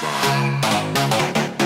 song.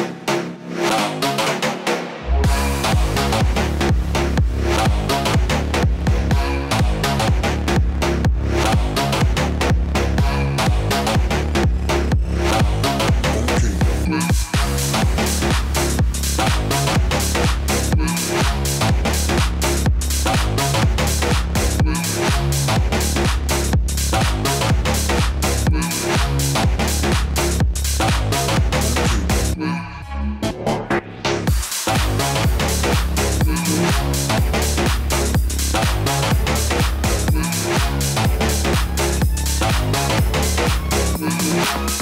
Bye.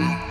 week.